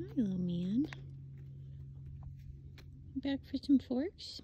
Hi, little man. Back for some forks?